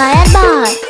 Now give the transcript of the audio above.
Inspired by